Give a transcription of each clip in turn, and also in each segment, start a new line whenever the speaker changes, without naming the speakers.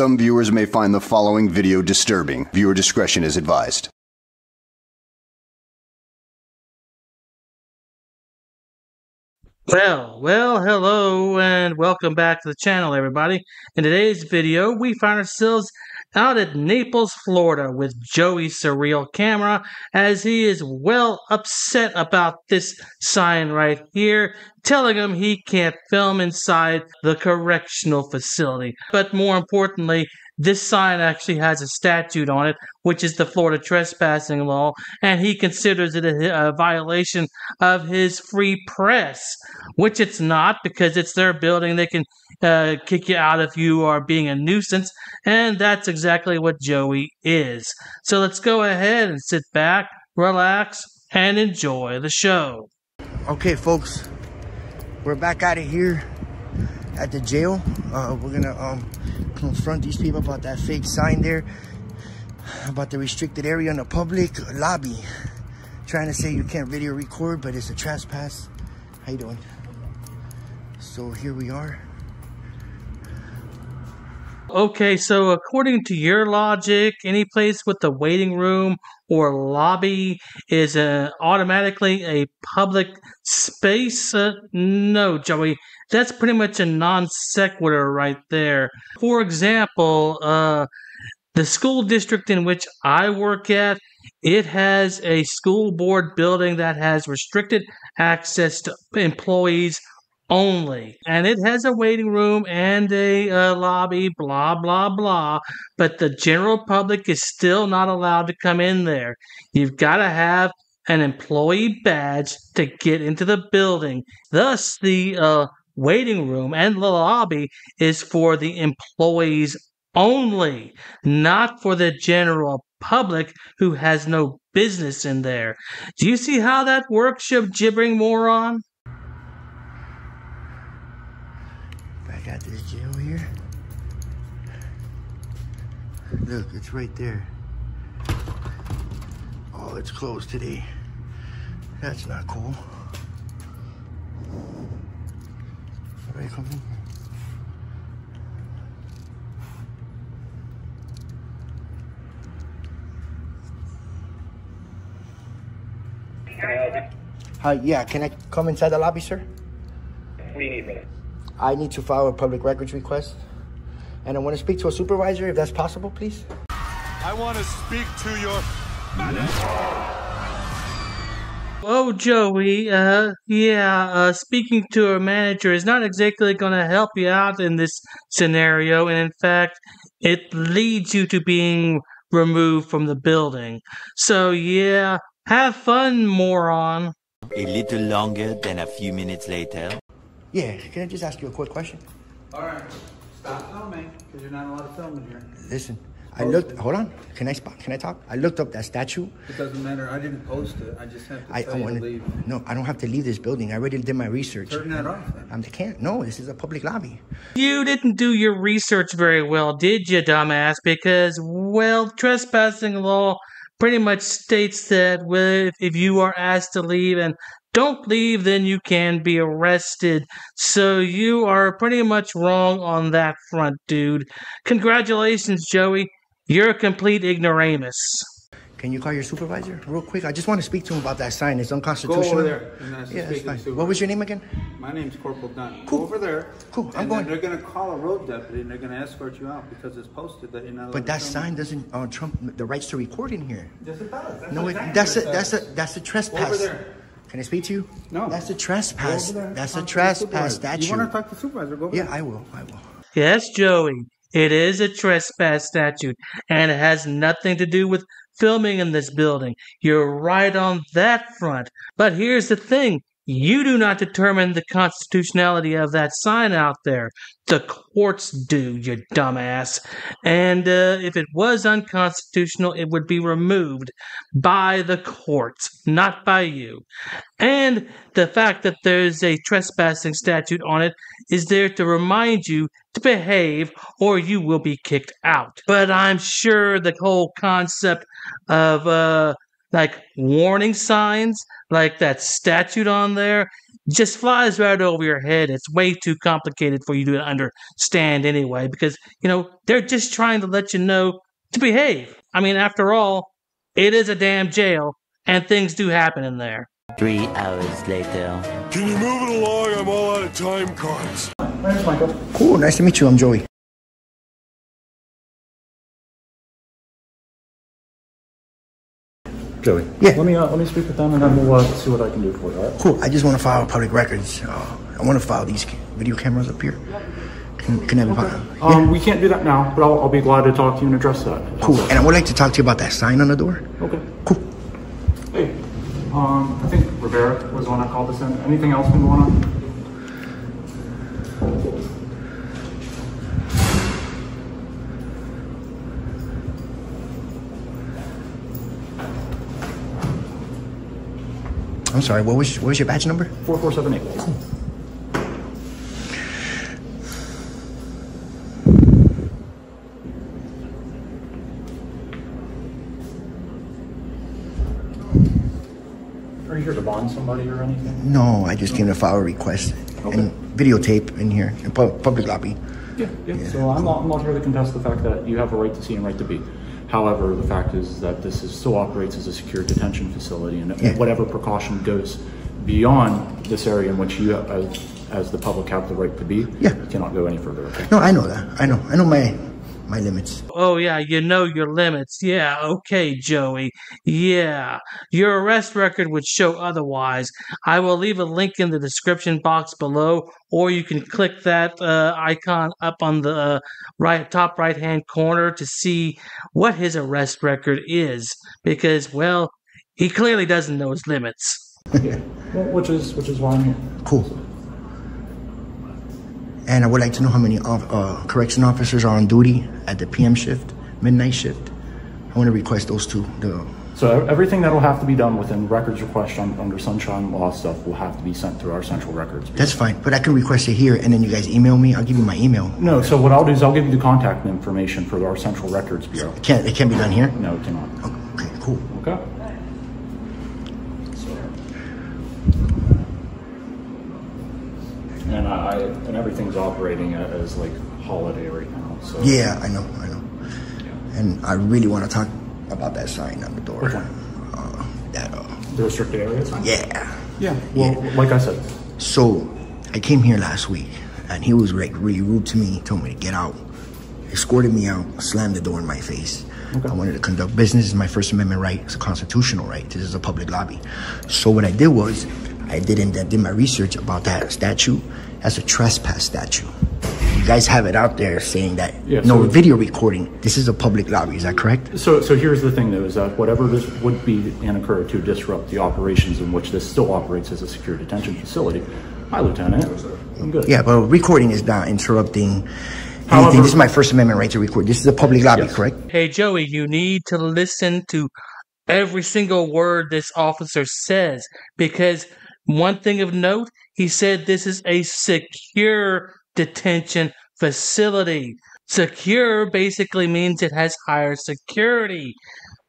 Some viewers may find the following video disturbing. Viewer discretion is advised.
Well, well, hello, and welcome back to the channel, everybody. In today's video, we find ourselves out at Naples, Florida with Joey Surreal Camera as he is well upset about this sign right here telling him he can't film inside the correctional facility. But more importantly, this sign actually has a statute on it, which is the Florida trespassing law, and he considers it a, a, violation of his free press, which it's not because it's their building. They can uh, kick you out if you are being a nuisance, and that's exactly what Joey is. So let's go ahead and sit back, relax, and enjoy the show.
Okay, folks, we're back out of here at the jail. Uh, we're gonna um, confront these people about that fake sign there about the restricted area in the public lobby. Trying to say you can't video record, but it's a trespass. How you doing? So here we are.
Okay, so according to your logic, any place with a waiting room or lobby is a, automatically a public space? Uh, no, Joey. That's pretty much a non sequitur right there. For example, uh, the school district in which I work at, it has a school board building that has restricted access to employees only. And it has a waiting room and a uh, lobby, blah, blah, blah. But the general public is still not allowed to come in there. You've got to have an employee badge to get into the building. Thus, the uh, waiting room and the lobby is for the employees only, not for the general public who has no business in there. Do you see how that works, you gibbering moron?
Got this jail here. Look, it's right there. Oh, it's closed today. That's not cool. All right, come in. Hi, yeah, can I come inside the lobby, sir?
What do you need, brother?
I need to file a public records request. And I want to speak to a supervisor, if that's possible, please.
I want to speak to your manager.
Oh, Joey, uh, yeah, uh, speaking to a manager is not exactly going to help you out in this scenario, and in fact, it leads you to being removed from the building. So, yeah, have fun, moron.
A little longer than a few minutes later.
Yeah, can I just ask you a quick question?
All right, stop filming because you're not allowed to film in here.
Listen, I looked. Hold on. Can I spot? Can I talk? I looked up that statue.
It doesn't matter. I didn't post it. I just have to
I,
tell
I
you
wanted,
to leave.
No, I don't have to leave this building. I already did my research.
Turn that off. Then.
I can't. No, this is a public lobby.
You didn't do your research very well, did you, dumbass? Because, well, trespassing law pretty much states that if you are asked to leave and don't leave, then you can be arrested. So you are pretty much wrong on that front, dude. Congratulations, Joey. You're a complete ignoramus.
Can you call your supervisor real quick? I just want to speak to him about that sign. It's unconstitutional.
Go over there.
yeah, that's fine. What was your name again?
My name's Corporal Dunn.
Cool.
Go over there.
Cool. I'm
and
going.
They're going to call a road deputy and they're going to escort you out because it's posted that you're not.
But that sign doesn't uh, trump the rights to record in here.
Yes, it does. That's
no, it, that's a
what
that's a that's a trespass.
Over there.
Can I speak to you?
No.
That's a trespass.
Go over there.
That's a
Talk to the
trespass
supervisor.
statute.
You want to talk to the supervisor? Go over
yeah. I will. I will.
Yes, Joey. It is a trespass statute, and it has nothing to do with filming in this building. You're right on that front. But here's the thing you do not determine the constitutionality of that sign out there. The courts do, you dumbass. And uh, if it was unconstitutional, it would be removed by the courts, not by you. And the fact that there's a trespassing statute on it is there to remind you to behave or you will be kicked out. But I'm sure the whole concept of uh, like warning signs, like that statute on there, just flies right over your head. It's way too complicated for you to understand anyway, because, you know, they're just trying to let you know to behave. I mean, after all, it is a damn jail, and things do happen in there.
Three hours later.
Can you move it along? I'm all out of time cards.
My name's Michael.
Cool. Nice to meet you. I'm Joey.
Joey.
Yeah.
Let me uh, let me speak with them and then we'll uh, see what I can do for you. All right.
Cool. I just want to file public records. Uh, I want to file these video cameras up here. Can, can I have a file?
Um, we can't do that now, but I'll, I'll be glad to talk to you and address that.
Cool. And I would like to talk to you about that sign on the door.
Okay.
Cool.
Hey, um, I think Rivera was the one that called this in. Anything else been going on?
I'm sorry. What was what was your badge number?
Four four seven eight. Are you here to bond somebody or anything?
No, I just came to file a request and videotape in here in public lobby.
Yeah, yeah. So I'm not, I'm not here to contest the fact that you have a right to see and right to be. However, the fact is that this is, still operates as a secure detention facility, and
Yeah.
whatever precaution goes beyond this area in which you, as, as the public, have the right to be,
Yeah.
cannot go any further. Okay.
No, I know that. I know. I know my my limits.
Oh, yeah, you know your limits. Yeah, okay, Joey. Yeah, your arrest record would show otherwise. I will leave a link in the description box below, or you can click that uh, icon up on the uh, right top right hand corner to see what his arrest record is. Because, well, he clearly doesn't know his limits.
yeah. Well, which is which is why I'm here.
Cool. And I would like to know how many uh, correction officers are on duty at the PM shift, midnight shift. I want to request those two. The
So everything that will have to be done within records request on, under sunshine law stuff will have to be sent through our central records. bureau.
that's fine, but I can request it here, and then you guys email me. I'll give you my email.
No, so what I'll do is I'll give you the contact information for our central records bureau.
It can't it can't be done here?
No, it cannot.
Okay, cool.
Okay. And I, I- and everything's operating as like holiday right now, so.
Yeah, I know, I know. And I really want to talk about that sign on the door.
Which one?
Uh, that uh,
The restricted areas?
yeah.
Yeah, well, like I said,
So I came here last week, and he was like really rude to me. Told me to get out, escorted me out, slammed the door in my face. I wanted to conduct business. It's my First Amendment right. It's a constitutional right. This is a public lobby. So what I did was, I did in, did my research about that statute. That's a trespass statute. You guys have it out there saying that
Yeah,
no
so-
video recording. This is a public lobby. Is that correct?
So, so here's the thing though, is that whatever this would be and occur to disrupt the operations in which this still operates as a secure detention facility. Hi, Lieutenant. I'm good.
Yeah, but recording is not interrupting
However-
anything. This is my First Amendment right to record. This is a public lobby,
Yes.
correct?
Hey, Joey, you need to listen to every single word this officer says because one thing of note, he said this is a secure detention facility. Secure basically means it has higher security.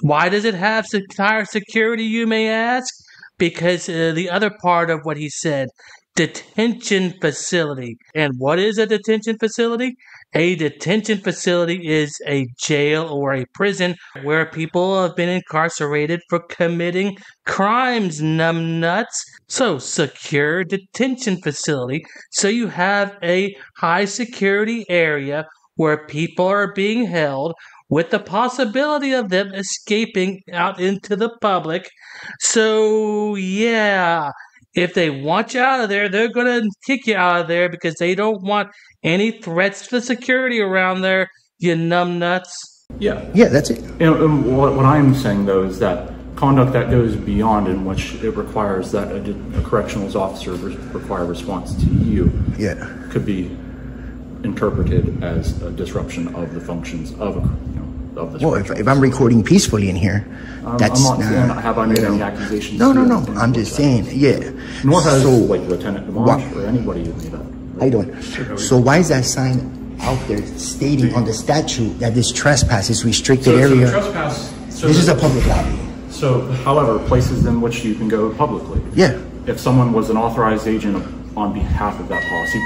Why does it have higher security, you may ask? Because uh, the other part of what he said, detention facility. And what is a detention facility? A detention facility is a jail or a prison where people have been incarcerated for committing crimes, numbnuts. So, secure detention facility. So, you have a high security area where people are being held with the possibility of them escaping out into the public. So, yeah, if they want you out of there, they're going to kick you out of there because they don't want any threats to the security around there, you numbnuts.
Yeah.
Yeah, that's it.
And, and what, what I'm saying though is that conduct that goes beyond in which it requires that a, a correctional officer re- require response to you
Yeah.
could be interpreted as a disruption of the functions of a, you know, of this.
Well, if, if I'm recording peacefully in here,
I'm-
that's
I'm not saying
not-
have I made any accusations
No, no, no. I'm just saying, yeah.
Nor has
so,
like Lieutenant
What-
or anybody who made that.
How you doing? So why is that sign out there stating on the statute that this trespass is restricted area?
So trespass.
this is a public lobby.
So So, however, places in which you can go publicly.
Yeah.
If someone was an authorized agent on behalf of that policy,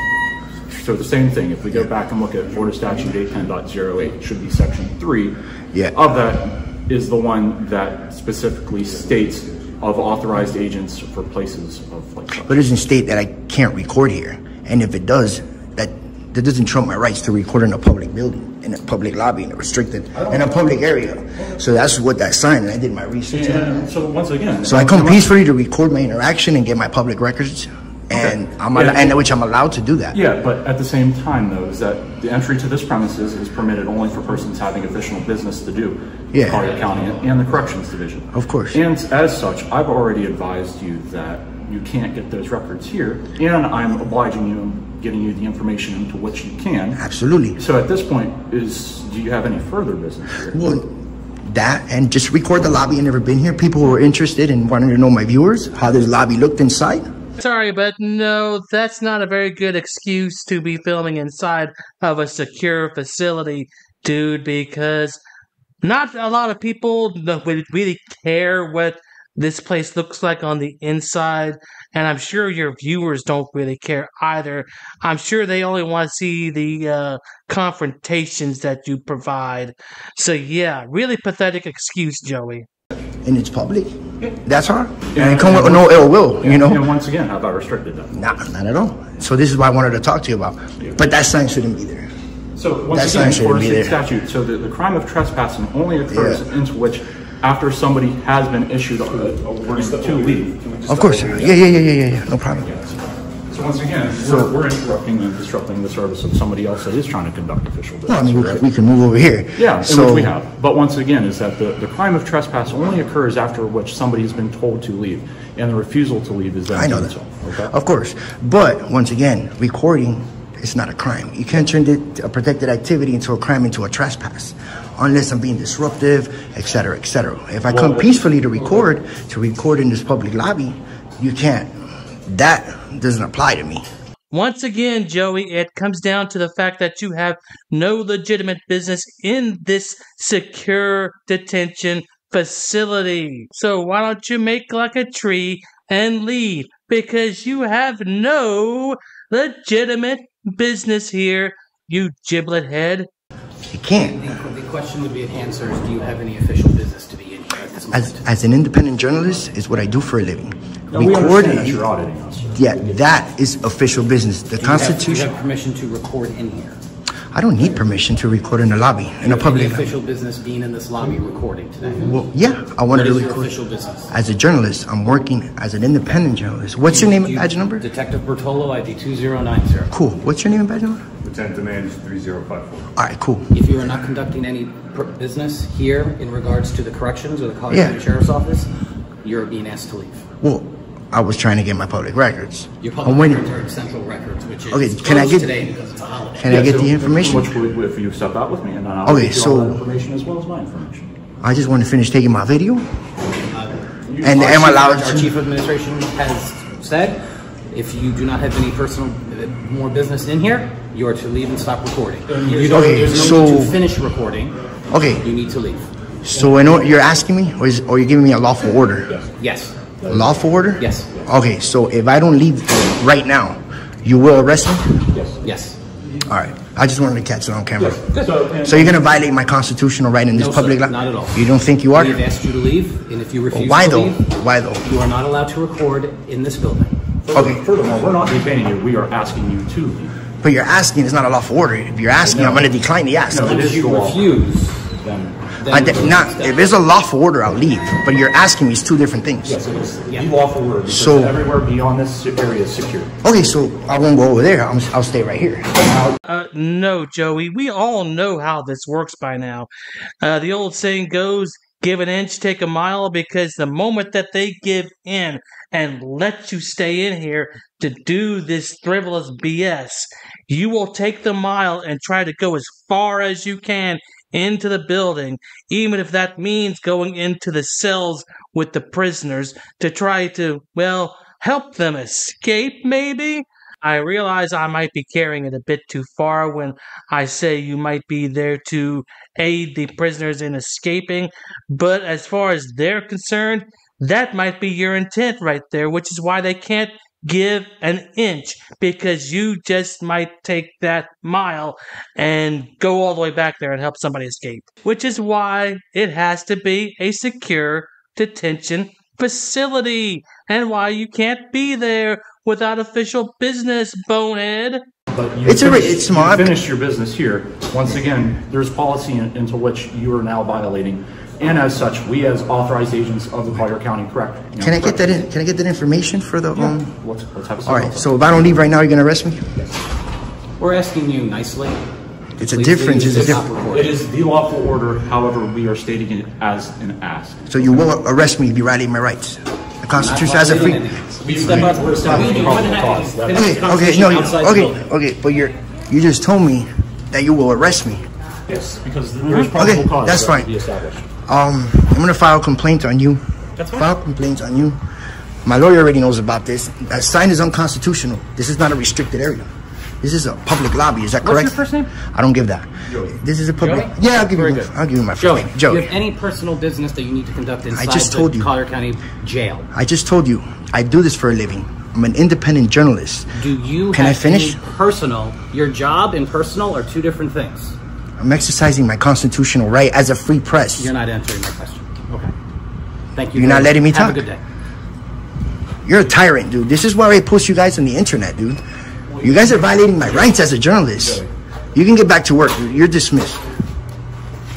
so the same thing, if we go back and look at Florida Statute 810.08, it should be section three.
Yeah.
Of that is the one that specifically states of authorized agents for places of like.
But it doesn't state that I can't record here. And if it does, that that doesn't trump my rights to record in a public building, in a public lobby, in a restricted, in a public area. So that's what that sign, and I did my research.
And so once again.
So I come peacefully to record my interaction and get my public records, and I'm
Yeah.
and which I'm allowed to do that.
Yeah, but at the same time, though, is that the entry to this premises is permitted only for persons having official business to do.
Yeah.
Collier County and the Corrections Division.
Of course.
And as such, I've already advised you that you can't get those records here, and I'm obliging you and giving you the information into which you can.
Absolutely.
So at this point, is do you have any further business here?
Well, that and just record the lobby. I never been here. People who are interested and wanting to know my viewers how this lobby looked inside.
Sorry, but no, that's not a very good excuse to be filming inside of a secure facility, dude, because not a lot of people would really care what this place looks like on the inside, and I'm sure your viewers don't really care either. I'm sure they only want to see the uh, confrontations that you provide. So, yeah, really pathetic excuse, Joey.
And it's public. That's hard. And it come with no ill will, you know.
And once again, how about restricted that?
Nah, not at all. So this is what I wanted to talk to you about. But that sign shouldn't be there.
So once
That
again,
sign
Florida State
there.
statute, so the, the crime of trespassing only occurs
Yeah.
into which after somebody has been issued a, a warning to leave.
Of course. Yeah, yeah, yeah, yeah, yeah, yeah. No problem.
Once again, we're, we're interrupting and disrupting the service of somebody else that is trying to conduct official
Well, I
business.
mean, we, can- we can move over here.
Yeah,
So
which we have. But once again, is that the, the crime of trespass only occurs after which somebody has been told to leave, and the refusal to leave is then
I know that.
Okay.
Of course. But once again, recording is not a crime. You can't turn it, a protected activity into a crime into a trespass unless I'm being disruptive, et cetera, et cetera. If I come peacefully to record, to record in this public lobby, you can't. That doesn't apply to me.
Once again, Joey, it comes down to the fact that you have no legitimate business in this secure detention facility. So why don't you make like a tree and leave? Because you have no legitimate business here, you giblet head.
You can't.
The question would be answered, do you have any official business to be in here at this
As, as an independent journalist, is what I do for a living.
Now, we understand that you're auditing us.
Yeah, that is official business. The
Do you have- Do you
Constitution.
have permission to record in here?
I don't need permission to record in the lobby, in a
Any
public.
official business being in this lobby recording today?
Well, yeah, I
What
wanted to
is your
record.
official business?
As a journalist, I'm working as an independent journalist. What's your name and
You-
badge number?
Detective Bertolo, ID 2090.
Cool. What's your name and badge number?
Lieutenant Demand is 3054.
All right, cool.
If you are not conducting any per- business here in regards to the corrections or the Collier
Yeah.
County Sheriff's Office, you're being asked to leave.
Well, I was trying to get my public records.
Your
I'm
public
waiting.
records are in central records, which is
Okay, can I get-
today because it's a holiday.
Can I get
so-
the information?
Which would, if you step out with me, and then I'll
Okay,
give you all
so-
that information as well as my information.
I just want to finish taking my video.
You-
And
Our
am I
chief-
allowed
Our chief of administration has said, if you do not have any personal, uh, more business in here, you are to leave and stop recording. You don't,
Okay,
there's no need
so-
to finish recording,
Okay,
you need to leave.
so I know you're asking me, or, is, or you're giving me a lawful order?
Yes,
A lawful order?
Yes.
Okay, so if I don't leave right now, you will arrest me?
yes. Yes.
All right. I just wanted to catch it on camera.
So,
So you're gonna violate my constitutional right in this
No,
public
sir, not at all.
You don't think you are?
We've asked you to leave, and if you refuse
Why
to
though?
leave,
Why though?
you are not allowed to record in this building.
Okay.
Furthermore, we're not detaining you, we are asking you to leave.
But you're asking, it's not a lawful order. If you're asking, I'm gonna decline the ask.
No, it
If you refuse,
Then,
then.
I did not, if it's a lawful order, I'll leave. But you're asking me, it's two different things.
yes, it is
Yeah.
the lawful word, because
So-
everywhere beyond this area is secure.
Okay, so I won't go over there. I'm, I'll stay right here.
Uh, no, Joey. We all know how this works by now. Uh, the old saying goes, give an inch, take a mile, because the moment that they give in and let you stay in here to do this frivolous BS, you will take the mile and try to go as far as you can into the building, even if that means going into the cells with the prisoners to try to, well, help them escape, maybe? I realize I might be carrying it a bit too far when I say you might be there to aid the prisoners in escaping, but as far as they're concerned, that might be your intent right there, which is why they can't give an inch because you just might take that mile and go all the way back there and help somebody escape. Which is why it has to be a secure detention facility and why you can't be there without official business, bonehead.
But you
It's a-
finished-
it's smart.
You finished your business here. Once again, there's policy in- into which you are now violating. And as such, we as authorized agents of the Collier County, correct? you know,
Can I get
correct.
that in? Can I get that information for the um?
Let's, let's have a
All right. So if I don't leave right now, you're gonna arrest me?
We're asking you nicely.
It's a
Please
difference.
leave
It's a
this
different.
recording.
It is the lawful order, however, we are stating it as an ask.
So you will arrest me if you violate my rights. The Constitution has a free.
We step out.
We're establishing
We- we
probable
wouldn't to
That's-
finish
Okay. Okay. No. You,
outside the
okay.
building.
Okay. But you're you just told me that you will arrest me.
Yes, because there's probable
Okay,
cause.
that's
that
fine.
to Be established.
Um, I'm gonna file a complaint on you.
That's fine.
File complaints on you. My lawyer already knows about this. That sign is unconstitutional. This is not a restricted area. This is a public lobby. Is that
What's
correct?
your first name?
I don't give that. This is a public.
Joey?
Yeah, I'll give
Very
you.
good.
My, I'll give you my first
Joey,
name.
do
Joey.
you have any personal business that you need to conduct inside
just
the
told you.
Collier County Jail?
I just told you. I do this for a living. I'm an independent journalist.
Do you
Can I finish?
any personal? Your job and personal are two different things.
I'm exercising my constitutional right as a free press.
You're not answering my question. Okay. Thank you.
You're not letting me talk.
Have
talk.
a good day.
You're a tyrant, dude. This is why I post you guys on the internet, dude. You guys are violating my rights as a journalist. You can get back to work. dude. You're dismissed.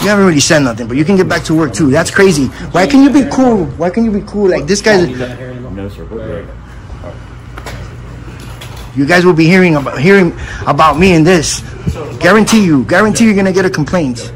You haven't really said nothing, but you can get back to work too. That's crazy. Why can you be cool? Why can you be cool? Like this guy's.
No, sir, we're good.
You guys will be hearing about hearing about me in this. Guarantee you. Guarantee you're gonna get a complaint.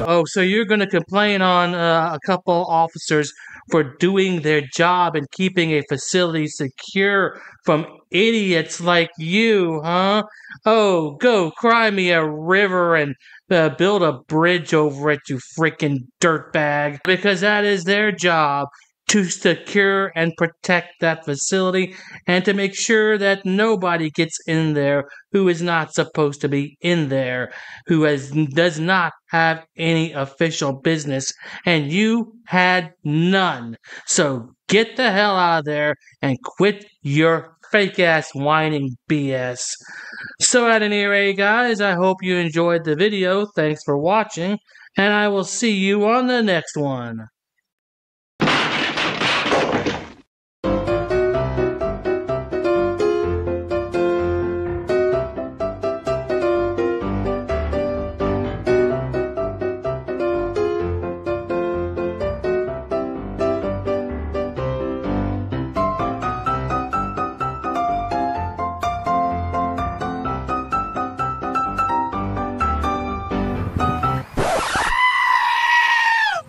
Oh, so you're going to complain on uh, a couple officers for doing their job and keeping a facility secure from idiots like you, huh? Oh, go cry me a river and uh, build a bridge over it, you freaking dirtbag. Because that is their job to secure and protect that facility and to make sure that nobody gets in there who is not supposed to be in there, who has does not have any official business, and you had none. So get the hell out of there and quit your fake ass whining BS. So at any rate, guys, I hope you enjoyed the video. Thanks for watching, and I will see you on the next one.